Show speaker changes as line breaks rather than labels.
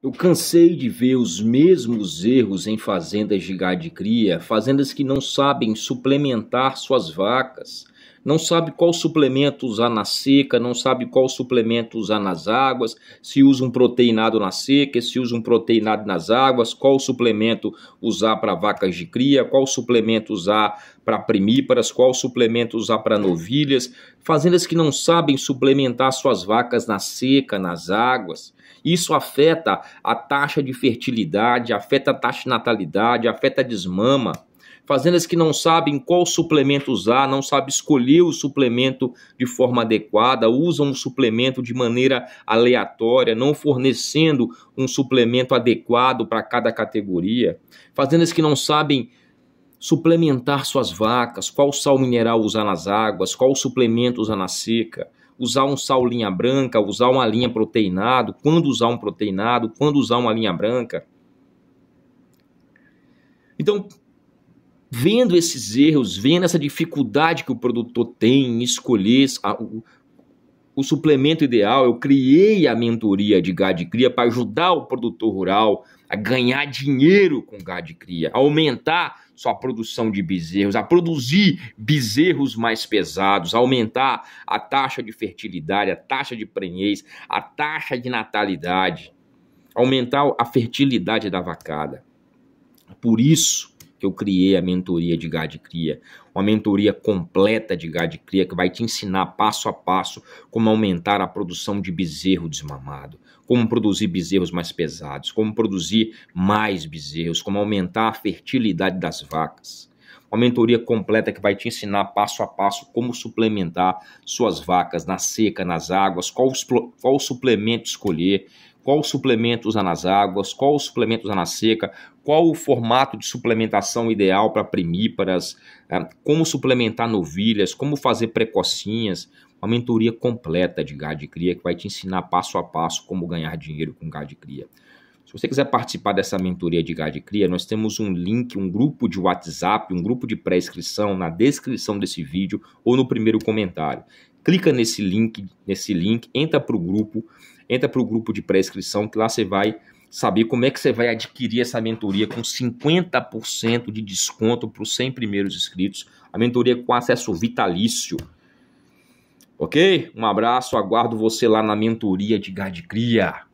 Eu cansei de ver os mesmos erros em fazendas de gado de cria, fazendas que não sabem suplementar suas vacas, não sabe qual suplemento usar na seca, não sabe qual suplemento usar nas águas, se usa um proteinado na seca, se usa um proteinado nas águas, qual suplemento usar para vacas de cria, qual suplemento usar para primíparas, qual suplemento usar para novilhas, fazendas que não sabem suplementar suas vacas na seca, nas águas. Isso afeta a taxa de fertilidade, afeta a taxa de natalidade, afeta a desmama. Fazendas que não sabem qual suplemento usar, não sabem escolher o suplemento de forma adequada, usam o suplemento de maneira aleatória, não fornecendo um suplemento adequado para cada categoria. Fazendas que não sabem suplementar suas vacas, qual sal mineral usar nas águas, qual suplemento usar na seca usar um sal linha branca, usar uma linha proteinado, quando usar um proteinado, quando usar uma linha branca. Então, vendo esses erros, vendo essa dificuldade que o produtor tem em escolher a, o, o, suplemento ideal, eu criei a mentoria de gado de cria para ajudar o produtor rural a ganhar dinheiro com gado de cria, a aumentar sua produção de bezerros, a produzir bezerros mais pesados, a aumentar a taxa de fertilidade, a taxa de prenhez, a taxa de natalidade, aumentar a fertilidade da vacada. Por isso que eu criei a mentoria de gado de cria, uma mentoria completa de gado de cria que vai te ensinar passo a passo como aumentar a produção de bezerro desmamado, como produzir bezerros mais pesados, como produzir mais bezerros, como aumentar a fertilidade das vacas. Uma mentoria completa que vai te ensinar passo a passo como suplementar suas vacas na seca, nas águas, qual, qual suplemento escolher, qual suplemento usar nas águas, qual suplemento usar na seca, qual o formato de suplementação ideal para primíparas, é, como suplementar novilhas, como fazer precocinhas, uma mentoria completa de gado de cria que vai te ensinar passo a passo como ganhar dinheiro com gado de cria. Se você quiser participar dessa mentoria de gado de cria, nós temos um link, um grupo de WhatsApp, um grupo de pré-inscrição na descrição desse vídeo ou no primeiro comentário. Clica nesse link, nesse link, entra para o grupo, entra para o grupo de pré-inscrição, que lá você vai saber como é que você vai adquirir essa mentoria com 50% de desconto para os 100 primeiros inscritos. A mentoria com acesso vitalício. Ok? Um abraço, aguardo você lá na mentoria de Gad Cria.